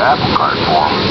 apple cart form.